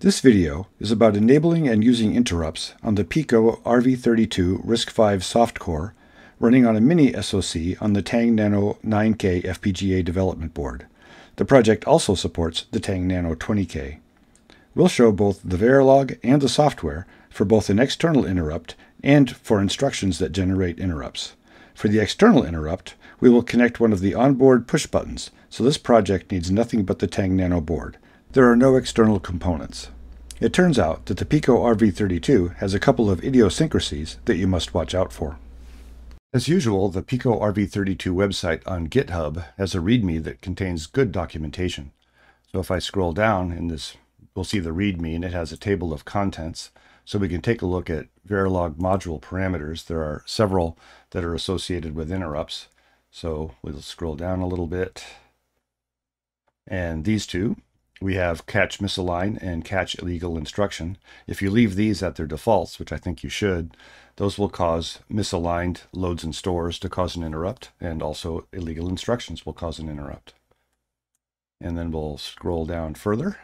This video is about enabling and using interrupts on the Pico RV32 RISC-V soft core running on a mini SoC on the Tang Nano 9K FPGA development board. The project also supports the Tang Nano 20K. We'll show both the Verilog and the software for both an external interrupt and for instructions that generate interrupts. For the external interrupt, we will connect one of the onboard push buttons, so this project needs nothing but the Tang Nano board. There are no external components. It turns out that the Pico RV32 has a couple of idiosyncrasies that you must watch out for. As usual, the Pico RV32 website on GitHub has a README that contains good documentation. So if I scroll down in this, we'll see the README and it has a table of contents. So we can take a look at Verilog module parameters. There are several that are associated with interrupts. So we'll scroll down a little bit. And these two, we have catch misalign and catch illegal instruction. If you leave these at their defaults, which I think you should, those will cause misaligned loads and stores to cause an interrupt, and also illegal instructions will cause an interrupt. And then we'll scroll down further,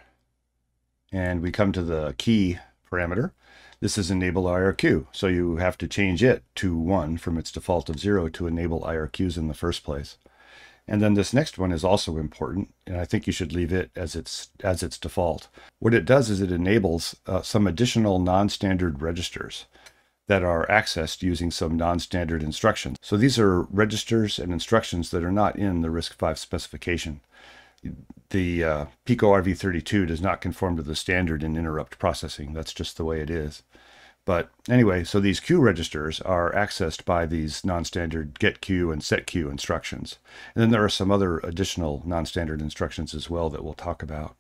and we come to the key parameter. This is enable IRQ, so you have to change it to 1 from its default of 0 to enable IRQs in the first place. And then this next one is also important, and I think you should leave it as its as its default. What it does is it enables uh, some additional non-standard registers that are accessed using some non-standard instructions. So these are registers and instructions that are not in the RISC-V specification. The uh, Pico RV32 does not conform to the standard in interrupt processing. That's just the way it is. But anyway, so these Q registers are accessed by these non-standard get Q and set Q instructions. And then there are some other additional non-standard instructions as well that we'll talk about.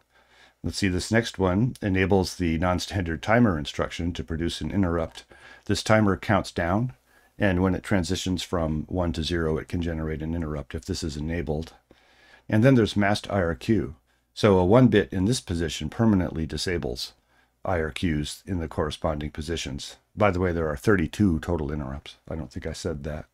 Let's see, this next one enables the non-standard timer instruction to produce an interrupt. This timer counts down, and when it transitions from 1 to 0, it can generate an interrupt if this is enabled. And then there's masked IRQ. So a 1 bit in this position permanently disables IRQs in the corresponding positions. By the way, there are 32 total interrupts. I don't think I said that.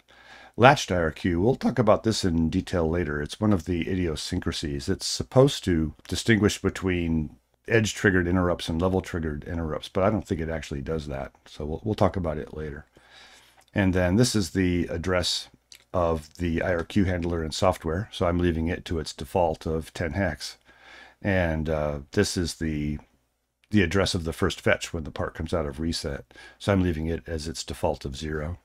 Latched IRQ, we'll talk about this in detail later. It's one of the idiosyncrasies. It's supposed to distinguish between edge triggered interrupts and level triggered interrupts, but I don't think it actually does that. So we'll, we'll talk about it later. And then this is the address of the IRQ handler in software. So I'm leaving it to its default of 10 hex. And uh, this is the the address of the first fetch when the part comes out of reset. So I'm leaving it as its default of zero.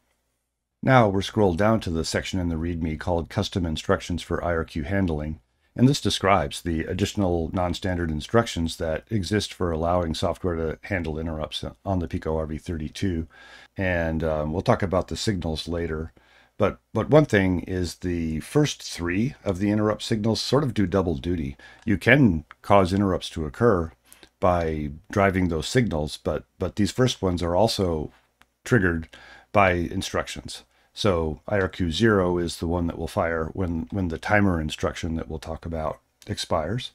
Now we're scrolled down to the section in the README called Custom Instructions for IRQ Handling. And this describes the additional non-standard instructions that exist for allowing software to handle interrupts on the Pico RV32. And um, we'll talk about the signals later. But, but one thing is the first three of the interrupt signals sort of do double duty. You can cause interrupts to occur by driving those signals, but but these first ones are also triggered by instructions. So IRQ0 is the one that will fire when, when the timer instruction that we'll talk about expires.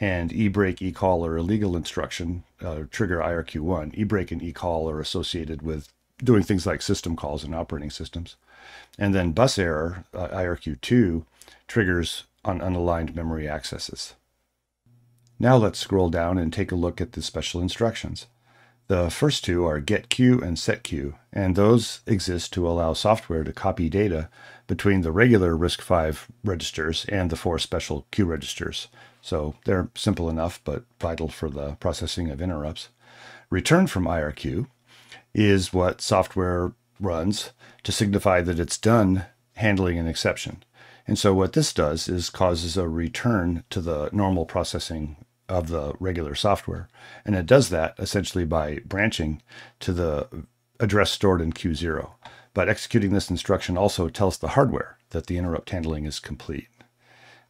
And eBreak, eCall, or illegal instruction uh, trigger IRQ1. eBreak and eCall are associated with doing things like system calls and operating systems. And then bus error, uh, IRQ2, triggers on unaligned memory accesses. Now let's scroll down and take a look at the special instructions. The first two are get getQ and set setQ, and those exist to allow software to copy data between the regular RISC-V registers and the four special Q registers. So they're simple enough, but vital for the processing of interrupts. Return from IRQ is what software runs to signify that it's done handling an exception. And so what this does is causes a return to the normal processing of the regular software. And it does that essentially by branching to the address stored in Q0. But executing this instruction also tells the hardware that the interrupt handling is complete.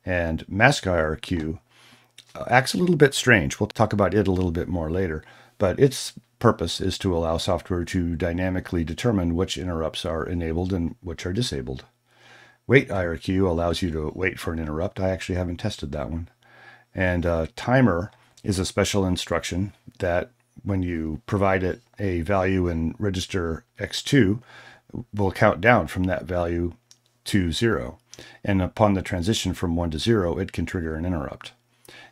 And mask IRQ uh, acts a little bit strange. We'll talk about it a little bit more later. But its purpose is to allow software to dynamically determine which interrupts are enabled and which are disabled. Wait IRQ allows you to wait for an interrupt. I actually haven't tested that one. And uh, timer is a special instruction that when you provide it a value in register X2, will count down from that value to zero. And upon the transition from one to zero, it can trigger an interrupt.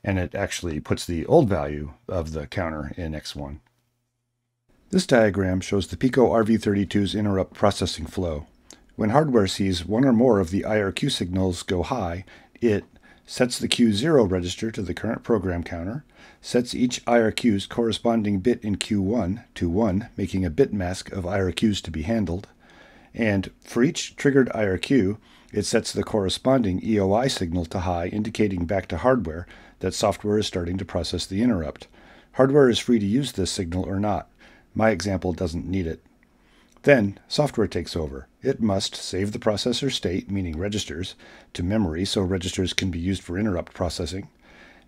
and it actually puts the old value of the counter in X1. This diagram shows the Pico RV32's interrupt processing flow. When hardware sees one or more of the IRQ signals go high, it sets the Q0 register to the current program counter, sets each IRQ's corresponding bit in Q1 to 1, making a bit mask of IRQs to be handled, and for each triggered IRQ, it sets the corresponding EOI signal to high, indicating back to hardware that software is starting to process the interrupt. Hardware is free to use this signal or not. My example doesn't need it. Then, software takes over. It must save the processor state, meaning registers, to memory so registers can be used for interrupt processing,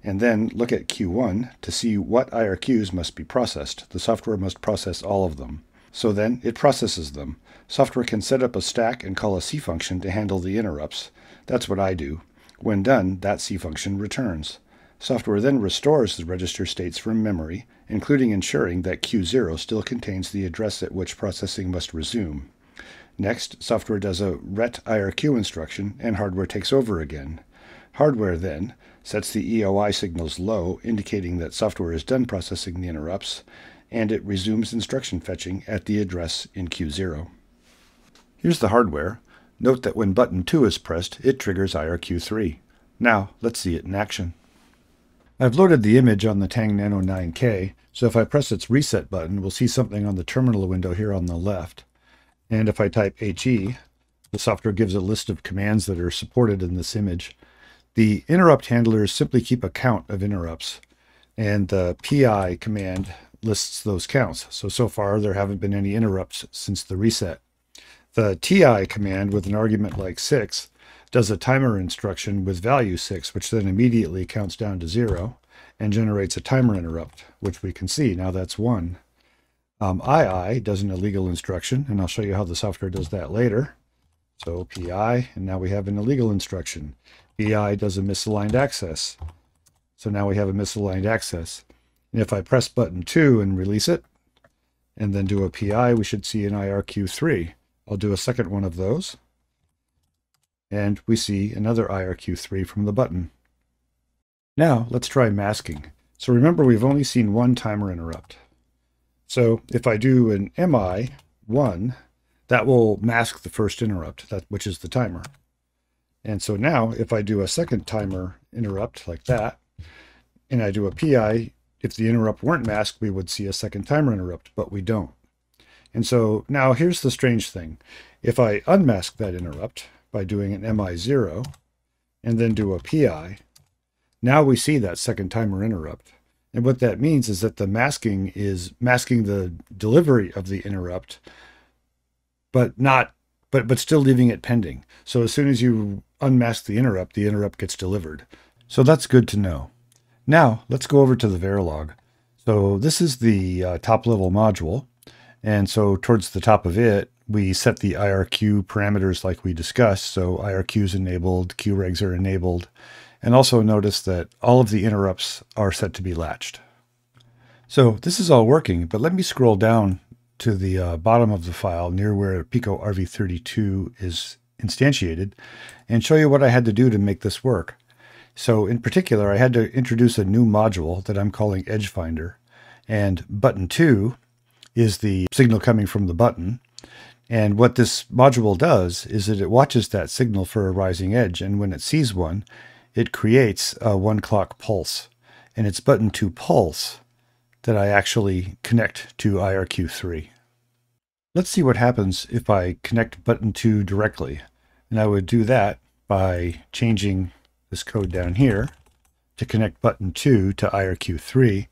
and then look at Q1 to see what IRQs must be processed. The software must process all of them. So then it processes them. Software can set up a stack and call a C function to handle the interrupts. That's what I do. When done, that C function returns. Software then restores the register states from memory, including ensuring that Q0 still contains the address at which processing must resume. Next, software does a ret IRQ instruction and hardware takes over again. Hardware then sets the EOI signals low, indicating that software is done processing the interrupts, and it resumes instruction fetching at the address in Q0. Here's the hardware. Note that when button 2 is pressed, it triggers IRQ3. Now, let's see it in action. I've loaded the image on the Tang Nano 9K, so if I press its reset button, we'll see something on the terminal window here on the left. And if I type HE, the software gives a list of commands that are supported in this image. The interrupt handlers simply keep a count of interrupts, and the PI command lists those counts. So, so far there haven't been any interrupts since the reset. The TI command with an argument like 6 does a timer instruction with value 6, which then immediately counts down to 0 and generates a timer interrupt, which we can see. Now that's 1. Um, II does an illegal instruction, and I'll show you how the software does that later. So PI, and now we have an illegal instruction. PI does a misaligned access. So now we have a misaligned access. And if I press button 2 and release it, and then do a PI, we should see an IRQ3. I'll do a second one of those. And we see another IRQ3 from the button. Now let's try masking. So remember we've only seen one timer interrupt. So if I do an MI1, that will mask the first interrupt, that which is the timer. And so now if I do a second timer interrupt like that, and I do a PI, if the interrupt weren't masked, we would see a second timer interrupt, but we don't. And so now here's the strange thing. If I unmask that interrupt by doing an MI0 and then do a PI, now we see that second timer interrupt. And what that means is that the masking is masking the delivery of the interrupt, but not but but still leaving it pending. So as soon as you unmask the interrupt, the interrupt gets delivered. So that's good to know. Now let's go over to the Verilog. So this is the uh, top level module. And so towards the top of it, we set the IRQ parameters like we discussed. So IRQ is enabled, QRegs are enabled, and also notice that all of the interrupts are set to be latched. So this is all working, but let me scroll down to the uh, bottom of the file near where Pico RV32 is instantiated and show you what I had to do to make this work. So in particular, I had to introduce a new module that I'm calling Edge Finder. And button 2 is the signal coming from the button. And what this module does is that it watches that signal for a rising edge. And when it sees one, it creates a one clock pulse. And it's button 2 pulse that I actually connect to IRQ3. Let's see what happens if I connect button 2 directly. And I would do that by changing this code down here to connect button 2 to IRQ3.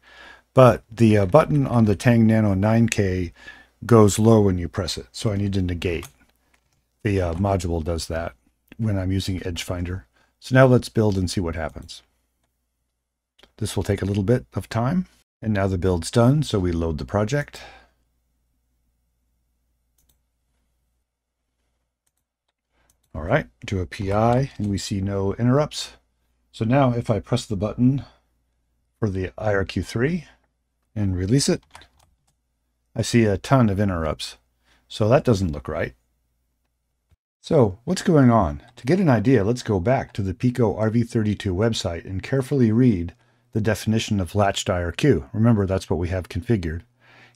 But the uh, button on the Tang Nano 9K goes low when you press it, so I need to negate. The uh, module does that when I'm using Edge Finder. So now let's build and see what happens. This will take a little bit of time. And now the build's done, so we load the project. All right, do a PI, and we see no interrupts. So now if I press the button for the IRQ3, and release it, I see a ton of interrupts. So that doesn't look right. So what's going on? To get an idea, let's go back to the Pico RV32 website and carefully read the definition of latched IRQ. Remember, that's what we have configured.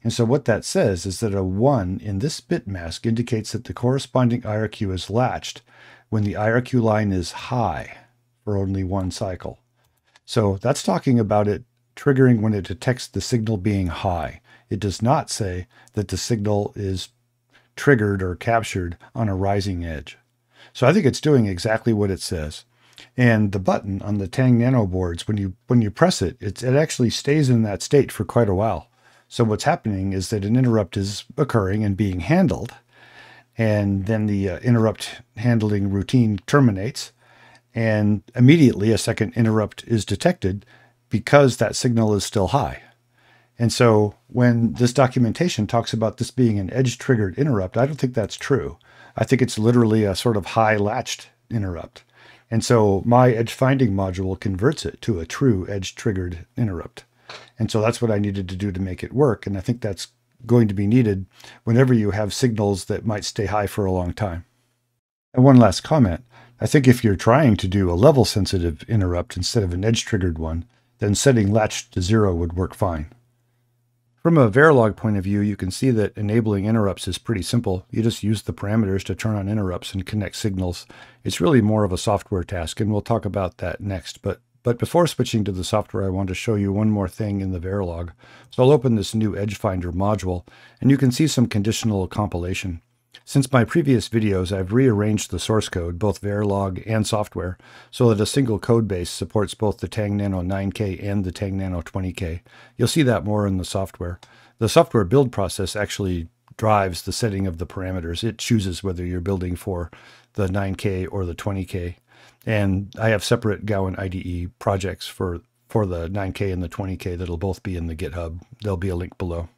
And so what that says is that a 1 in this bit mask indicates that the corresponding IRQ is latched when the IRQ line is high for only one cycle. So that's talking about it triggering when it detects the signal being high. It does not say that the signal is triggered or captured on a rising edge. So I think it's doing exactly what it says. And the button on the Tang Nano boards, when you when you press it, it, actually stays in that state for quite a while. So what's happening is that an interrupt is occurring and being handled, and then the uh, interrupt handling routine terminates, and immediately a second interrupt is detected because that signal is still high. And so when this documentation talks about this being an edge triggered interrupt, I don't think that's true. I think it's literally a sort of high latched interrupt. And so my edge finding module converts it to a true edge triggered interrupt. And so that's what I needed to do to make it work. And I think that's going to be needed whenever you have signals that might stay high for a long time. And one last comment. I think if you're trying to do a level sensitive interrupt instead of an edge triggered one, then setting latch to zero would work fine. From a Verilog point of view, you can see that enabling interrupts is pretty simple. You just use the parameters to turn on interrupts and connect signals. It's really more of a software task, and we'll talk about that next. But but before switching to the software, I want to show you one more thing in the Verilog. So I'll open this new Edge Finder module, and you can see some conditional compilation. Since my previous videos, I've rearranged the source code, both Verilog and software, so that a single code base supports both the Tang Nano 9K and the Tang Nano 20K. You'll see that more in the software. The software build process actually drives the setting of the parameters. It chooses whether you're building for the 9K or the 20K. And I have separate Gowin IDE projects for, for the 9K and the 20K that'll both be in the GitHub. There'll be a link below.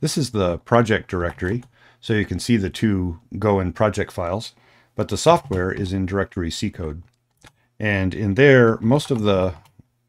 This is the project directory. So you can see the two Gowin project files, but the software is in directory C code. And in there, most of the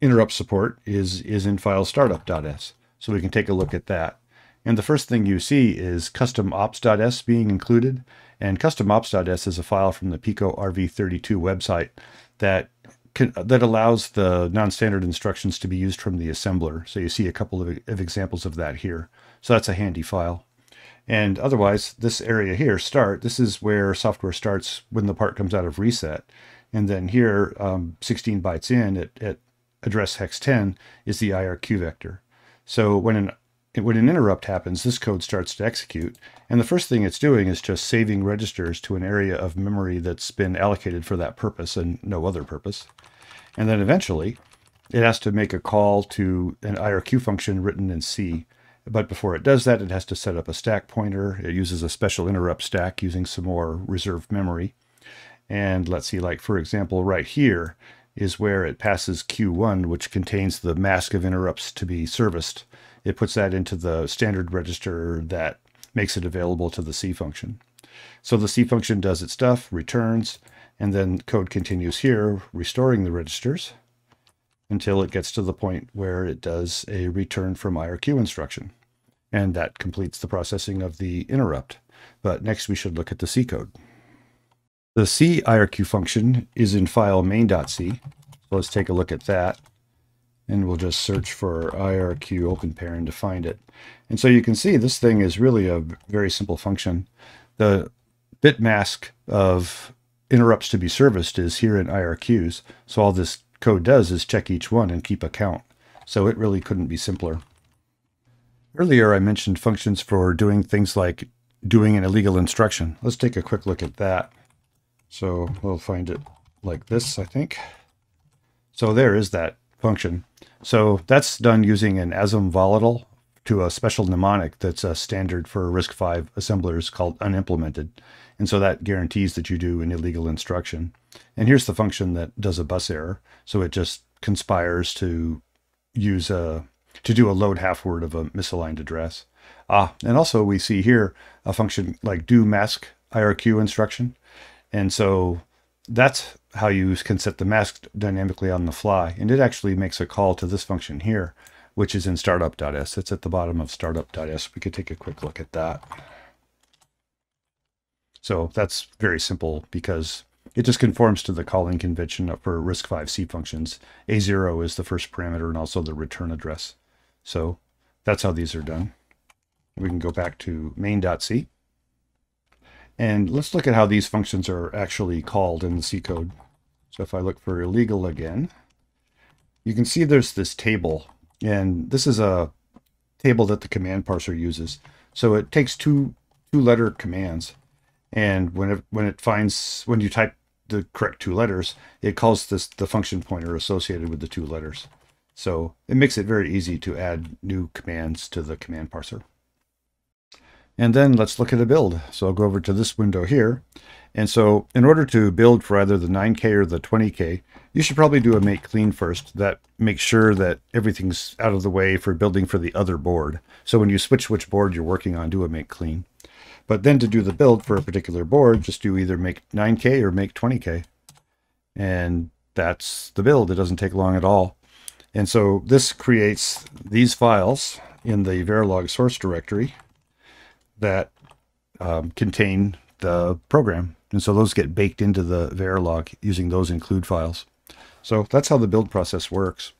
interrupt support is, is in file startup.s. So we can take a look at that. And the first thing you see is custom ops.s being included. And custom ops.s is a file from the Pico RV32 website that can, that allows the non-standard instructions to be used from the assembler. So you see a couple of, of examples of that here. So that's a handy file. And otherwise, this area here, start, this is where software starts when the part comes out of reset. And then here, um, 16 bytes in at, at address hex 10 is the IRQ vector. So when an when an interrupt happens, this code starts to execute. And the first thing it's doing is just saving registers to an area of memory that's been allocated for that purpose and no other purpose. And then eventually, it has to make a call to an IRQ function written in C. But before it does that, it has to set up a stack pointer. It uses a special interrupt stack using some more reserved memory. And let's see, like for example, right here is where it passes Q1, which contains the mask of interrupts to be serviced. It puts that into the standard register that makes it available to the C function. So the C function does its stuff, returns, and then code continues here, restoring the registers until it gets to the point where it does a return from IRQ instruction. And that completes the processing of the interrupt. But next we should look at the C code. The C IRQ function is in file main.c. So let's take a look at that. And we'll just search for IRQ open parent to find it. And so you can see this thing is really a very simple function. The bit mask of interrupts to be serviced is here in IRQs. So all this code does is check each one and keep a count. So it really couldn't be simpler. Earlier I mentioned functions for doing things like doing an illegal instruction. Let's take a quick look at that. So we'll find it like this, I think. So there is that function. So that's done using an ASM volatile to a special mnemonic that's a standard for RISC-V assemblers called unimplemented. And so that guarantees that you do an illegal instruction. And here's the function that does a bus error. So it just conspires to use a to do a load half word of a misaligned address. Ah, and also we see here a function like do mask IRQ instruction. And so that's how you can set the mask dynamically on the fly. And it actually makes a call to this function here, which is in startup.s. It's at the bottom of startup.s. We could take a quick look at that. So that's very simple because It just conforms to the calling convention for RISC-V C functions. A0 is the first parameter and also the return address. So that's how these are done. We can go back to main.c. And let's look at how these functions are actually called in the C code. So if I look for illegal again, you can see there's this table. And this is a table that the command parser uses. So it takes two two letter commands. And when it, when it finds, when you type the correct two letters, it calls this the function pointer associated with the two letters. So it makes it very easy to add new commands to the command parser. And then let's look at a build. So I'll go over to this window here. And so in order to build for either the 9K or the 20K, you should probably do a make clean first. That makes sure that everything's out of the way for building for the other board. So when you switch which board you're working on, do a make clean. But then to do the build for a particular board, just do either make 9K or make 20K. And that's the build. It doesn't take long at all. And so this creates these files in the Verilog source directory that um, contain the program. And so those get baked into the Verilog using those include files. So that's how the build process works.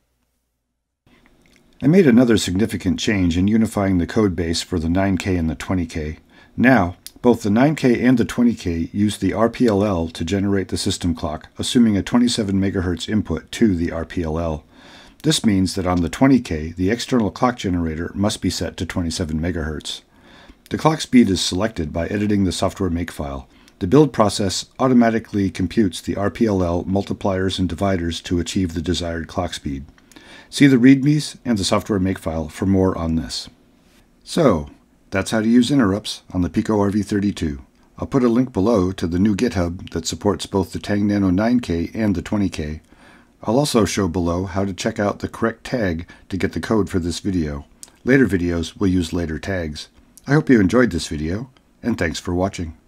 I made another significant change in unifying the code base for the 9K and the 20K. Now, both the 9K and the 20K use the RPLL to generate the system clock, assuming a 27 MHz input to the RPLL. This means that on the 20K, the external clock generator must be set to 27 MHz. The clock speed is selected by editing the software makefile. The build process automatically computes the RPLL multipliers and dividers to achieve the desired clock speed. See the readmes and the software makefile for more on this. So, that's how to use interrupts on the Pico RV32. I'll put a link below to the new GitHub that supports both the Tang Nano 9K and the 20K. I'll also show below how to check out the correct tag to get the code for this video. Later videos will use later tags. I hope you enjoyed this video, and thanks for watching.